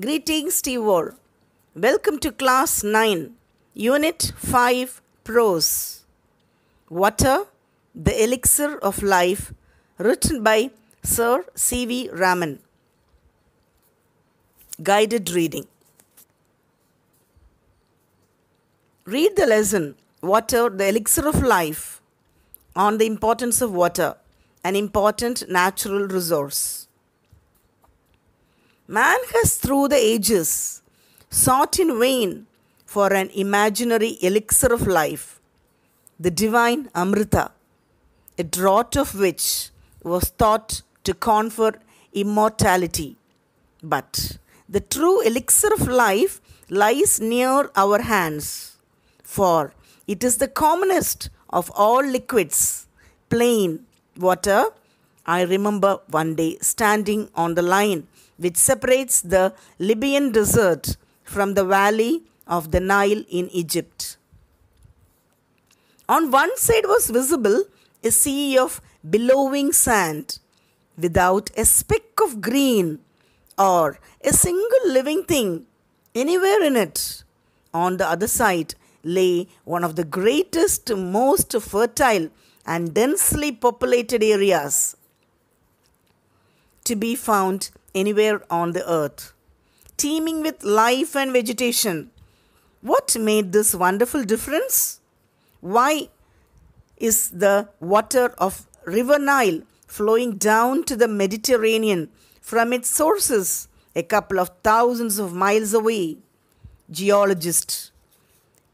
Greetings to you all. Welcome to Class 9, Unit 5 Prose. Water, the Elixir of Life, written by Sir C.V. Raman. Guided reading. Read the lesson, Water, the Elixir of Life, on the importance of water, an important natural resource. Man has through the ages sought in vain for an imaginary elixir of life, the divine Amrita, a draught of which was thought to confer immortality. But the true elixir of life lies near our hands, for it is the commonest of all liquids, plain water. I remember one day standing on the line which separates the Libyan desert from the valley of the Nile in Egypt. On one side was visible a sea of billowing sand without a speck of green or a single living thing anywhere in it. On the other side lay one of the greatest, most fertile, and densely populated areas to be found anywhere on the earth, teeming with life and vegetation. What made this wonderful difference? Why is the water of River Nile flowing down to the Mediterranean from its sources a couple of thousands of miles away? Geologists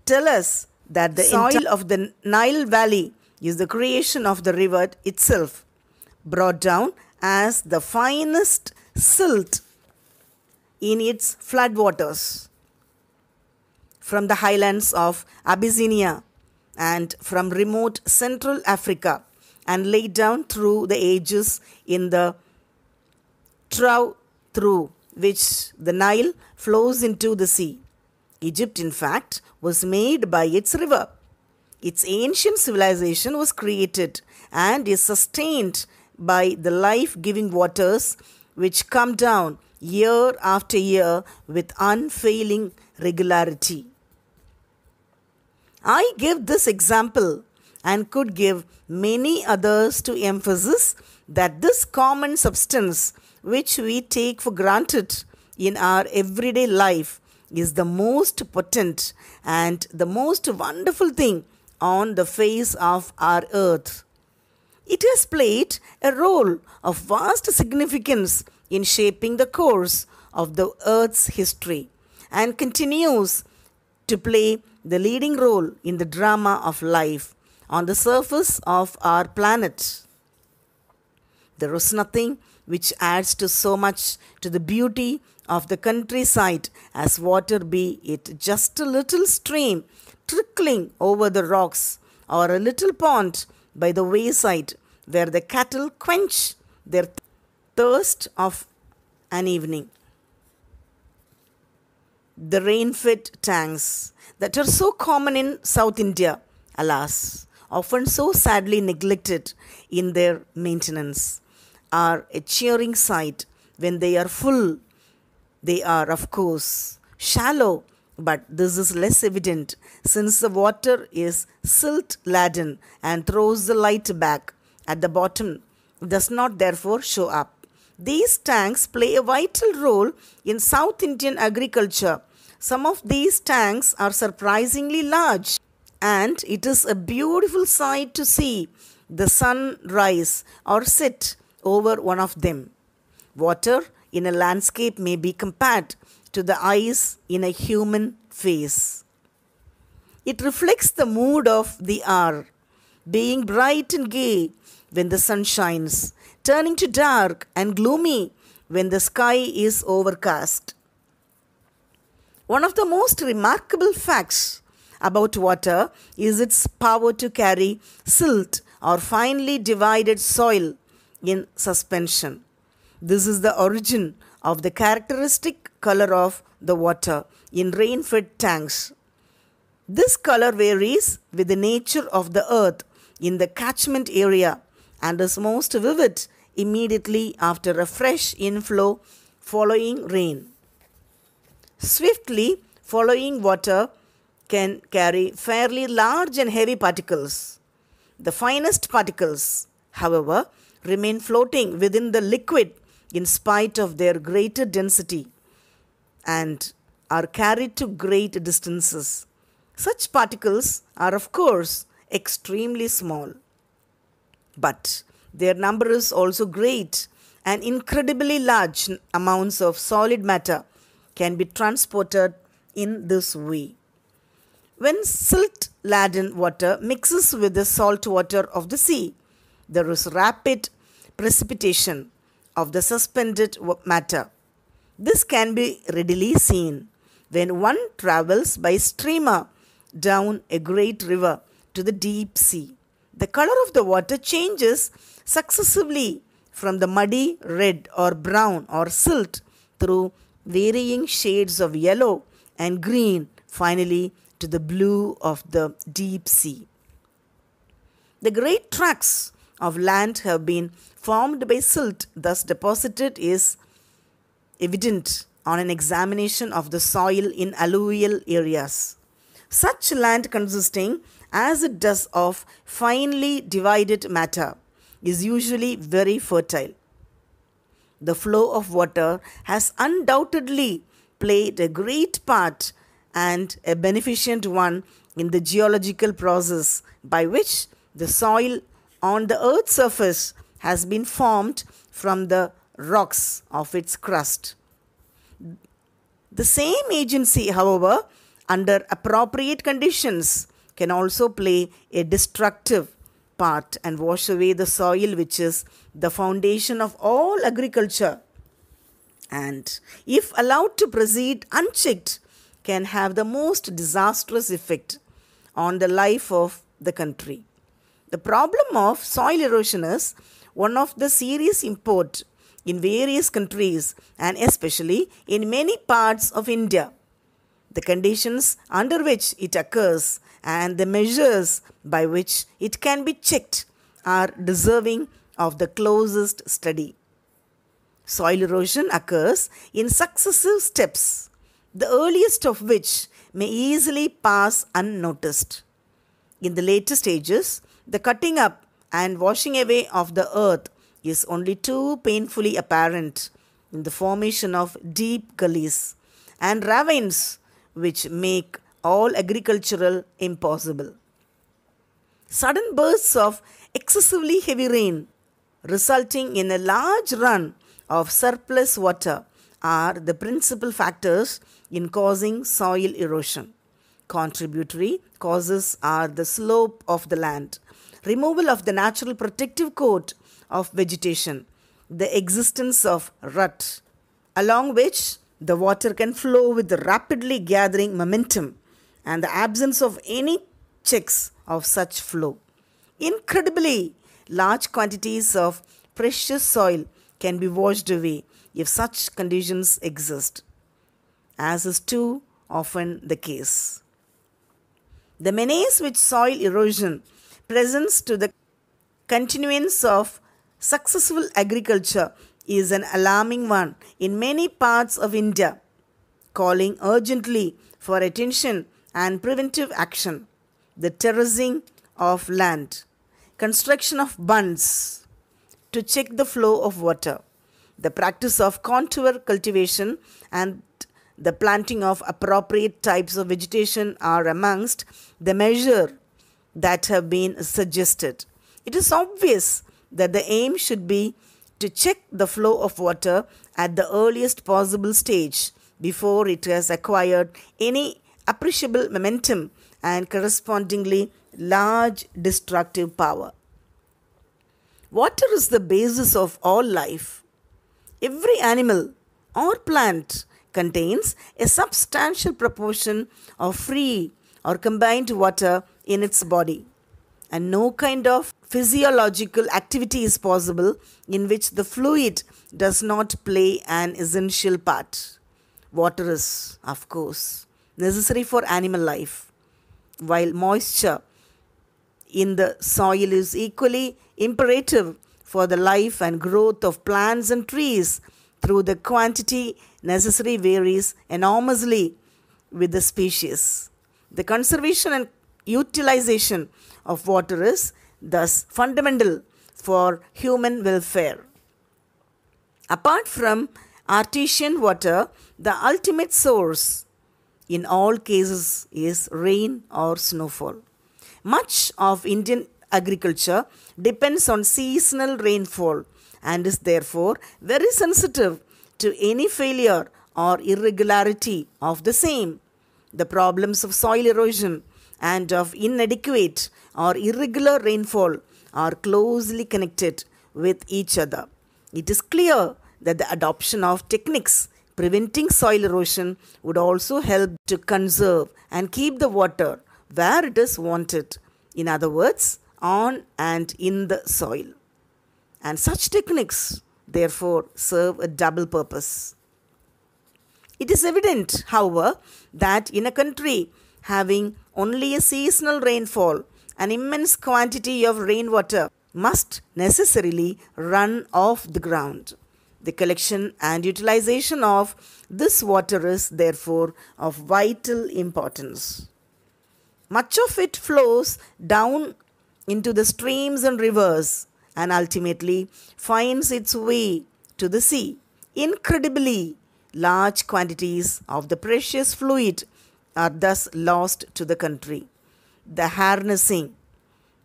tell us that the soil of the Nile Valley is the creation of the river itself, brought down as the finest silt in its floodwaters from the highlands of Abyssinia and from remote Central Africa and laid down through the ages in the trough through which the Nile flows into the sea. Egypt, in fact, was made by its river. Its ancient civilization was created and is sustained by the life giving waters which come down year after year with unfailing regularity. I give this example and could give many others to emphasis that this common substance which we take for granted in our everyday life is the most potent and the most wonderful thing on the face of our earth. It has played a role of vast significance in shaping the course of the Earth's history and continues to play the leading role in the drama of life on the surface of our planet. There is nothing which adds to so much to the beauty of the countryside as water, be it just a little stream trickling over the rocks or a little pond by the wayside where the cattle quench their thirst of an evening. The rain fed tanks that are so common in South India, alas, often so sadly neglected in their maintenance, are a cheering sight when they are full. They are, of course, shallow, but this is less evident since the water is silt laden and throws the light back at the bottom, does not therefore show up. These tanks play a vital role in South Indian agriculture. Some of these tanks are surprisingly large, and it is a beautiful sight to see the sun rise or set over one of them. Water in a landscape may be compared to the eyes in a human face. It reflects the mood of the hour, being bright and gay when the sun shines, turning to dark and gloomy when the sky is overcast. One of the most remarkable facts about water is its power to carry silt or finely divided soil in suspension. This is the origin of the characteristic color of the water in rain fed tanks. This color varies with the nature of the earth in the catchment area and is most vivid immediately after a fresh inflow following rain. swiftly following water can carry fairly large and heavy particles. The finest particles, however, remain floating within the liquid in spite of their greater density and are carried to great distances. Such particles are, of course, extremely small. But their number is also great, and incredibly large amounts of solid matter can be transported in this way. When silt laden water mixes with the salt water of the sea, there is rapid precipitation of the suspended matter. This can be readily seen when one travels by steamer down a great river to the deep sea. The color of the water changes successively from the muddy red or brown or silt through varying shades of yellow and green, finally to the blue of the deep sea. The great tracts of land have been formed by silt thus deposited is evident on an examination of the soil in alluvial areas. Such land consisting as it does of finely divided matter is usually very fertile. The flow of water has undoubtedly played a great part and a beneficent one in the geological process by which the soil on the earth's surface has been formed from the rocks of its crust. The same agency, however, under appropriate conditions, can also play a destructive part and wash away the soil, which is the foundation of all agriculture. And if allowed to proceed unchecked, can have the most disastrous effect on the life of the country. The problem of soil erosion is one of the serious import in various countries and especially in many parts of India. The conditions under which it occurs and the measures by which it can be checked are deserving of the closest study. Soil erosion occurs in successive steps the earliest of which may easily pass unnoticed. In the later stages, the cutting up and washing away of the earth is only too painfully apparent in the formation of deep gullies and ravines which make all agricultural impossible. Sudden bursts of excessively heavy rain resulting in a large run of surplus water are the principal factors in causing soil erosion. Contributory causes are the slope of the land, removal of the natural protective coat of vegetation, the existence of rut, along which the water can flow with rapidly gathering momentum, and the absence of any checks of such flow. Incredibly large quantities of precious soil can be washed away if such conditions exist, as is too often the case. The menace which soil erosion presents to the continuance of successful agriculture is an alarming one in many parts of India, calling urgently for attention and preventive action. The terracing of land, construction of bunds to check the flow of water, the practice of contour cultivation and the planting of appropriate types of vegetation are amongst the measures that have been suggested. It is obvious that the aim should be to check the flow of water at the earliest possible stage before it has acquired any appreciable momentum and correspondingly large destructive power. Water is the basis of all life. Every animal or plant contains a substantial proportion of free or combined water in its body and no kind of physiological activity is possible in which the fluid does not play an essential part. Water is, of course, necessary for animal life, while moisture in the soil is equally imperative for the life and growth of plants and trees through the quantity necessary varies enormously with the species. The conservation and utilization of water is thus fundamental for human welfare. Apart from artesian water, the ultimate source in all cases is rain or snowfall. Much of Indian agriculture depends on seasonal rainfall and is therefore very sensitive to any failure or irregularity of the same. The problems of soil erosion and of inadequate or irregular rainfall are closely connected with each other. It is clear that the adoption of techniques preventing soil erosion would also help to conserve and keep the water where it is wanted. In other words, on and in the soil. And such techniques, therefore, serve a double purpose. It is evident, however, that in a country having only a seasonal rainfall, an immense quantity of rainwater must necessarily run off the ground. The collection and utilization of this water is therefore of vital importance. Much of it flows down into the streams and rivers and ultimately finds its way to the sea. Incredibly large quantities of the precious fluid are thus lost to the country. The harnessing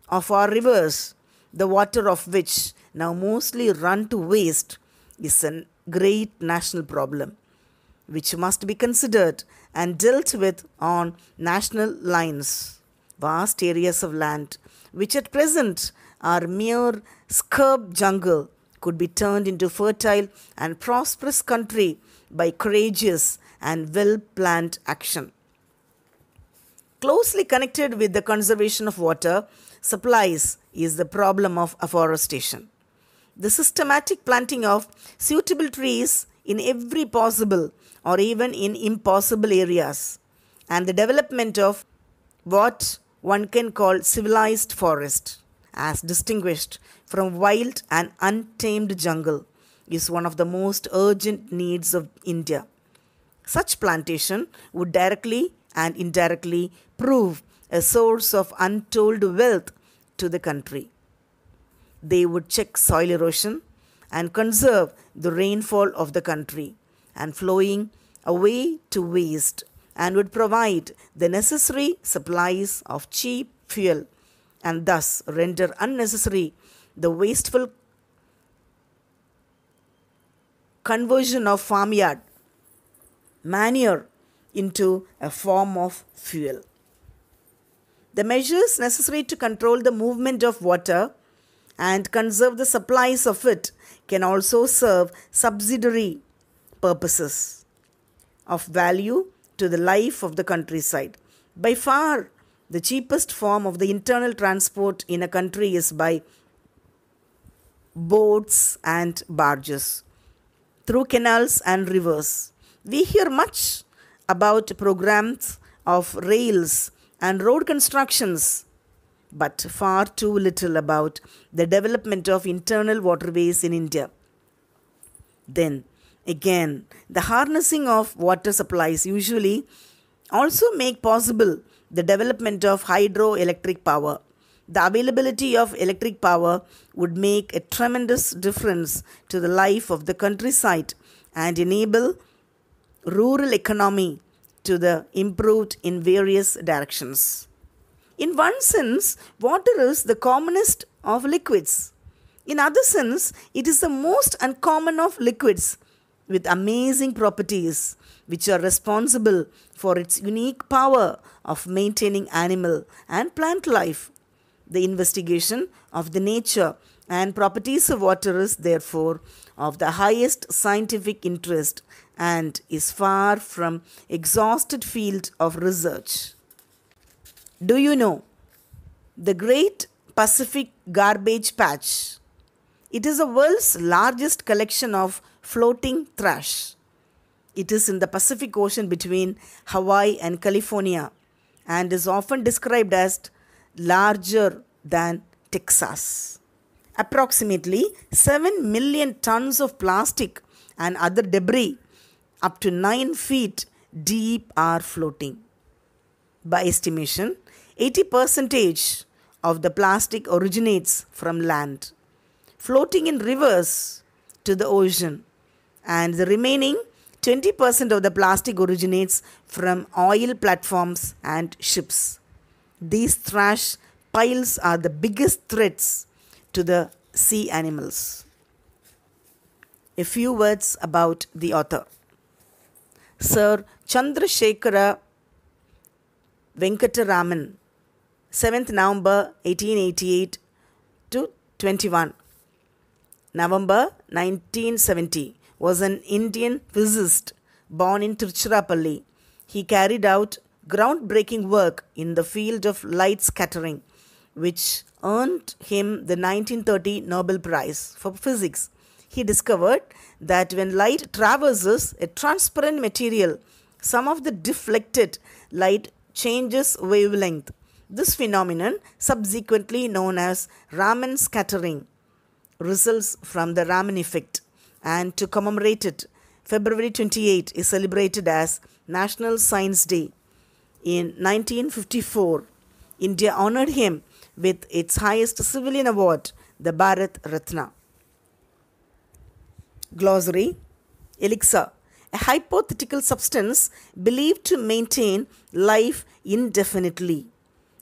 of our rivers, the water of which now mostly run to waste, is a great national problem which must be considered and dealt with on national lines. Vast areas of land, which at present are mere scrub jungle, could be turned into fertile and prosperous country by courageous and well planned action. Closely connected with the conservation of water supplies is the problem of afforestation the systematic planting of suitable trees in every possible or even in impossible areas, and the development of what one can call civilized forest, as distinguished from wild and untamed jungle, is one of the most urgent needs of India. Such plantation would directly and indirectly prove a source of untold wealth to the country. They would check soil erosion and conserve the rainfall of the country and flowing away to waste and would provide the necessary supplies of cheap fuel and thus render unnecessary the wasteful conversion of farmyard manure into a form of fuel. The measures necessary to control the movement of water and conserve the supplies of it can also serve subsidiary purposes of value to the life of the countryside. By far, the cheapest form of the internal transport in a country is by boats and barges through canals and rivers. We hear much about programs of rails and road constructions but far too little about the development of internal waterways in India. Then, again, the harnessing of water supplies usually also make possible the development of hydroelectric power. The availability of electric power would make a tremendous difference to the life of the countryside and enable rural economy to the improved in various directions. In one sense, water is the commonest of liquids. In other sense, it is the most uncommon of liquids with amazing properties which are responsible for its unique power of maintaining animal and plant life. The investigation of the nature and properties of water is therefore of the highest scientific interest and is far from exhausted field of research. Do you know the Great Pacific Garbage Patch? It is the world's largest collection of floating trash. It is in the Pacific Ocean between Hawaii and California and is often described as larger than Texas. Approximately 7 million tons of plastic and other debris up to 9 feet deep are floating. By estimation, 80% of the plastic originates from land, floating in rivers to the ocean, and the remaining 20% of the plastic originates from oil platforms and ships. These trash piles are the biggest threats to the sea animals. A few words about the author. Sir Chandrasekhara Venkataraman, 7th November 1888 to 21. November 1970 was an Indian physicist born in Tiruchirappalli. He carried out groundbreaking work in the field of light scattering, which earned him the 1930 Nobel Prize for Physics. He discovered that when light traverses a transparent material, some of the deflected light changes wavelength. This phenomenon, subsequently known as Raman scattering, results from the Raman effect and to commemorate it, February 28 is celebrated as National Science Day. In 1954, India honored him with its highest civilian award, the Bharat Ratna. Glossary Elixir, a hypothetical substance believed to maintain life indefinitely,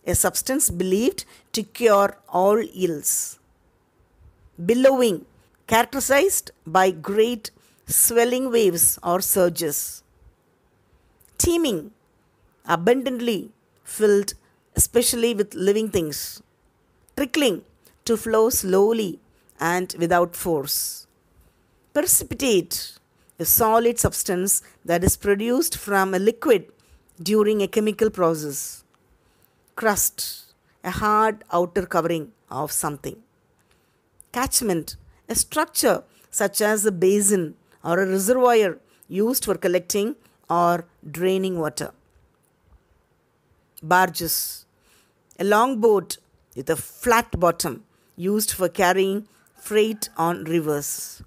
a substance believed to cure all ills. Billowing, characterized by great swelling waves or surges. Teeming, abundantly filled, especially with living things. Trickling, to flow slowly and without force. Precipitate, a solid substance that is produced from a liquid during a chemical process. Crust, a hard outer covering of something. Catchment, a structure such as a basin or a reservoir used for collecting or draining water. Barges, a long boat with a flat bottom used for carrying freight on rivers.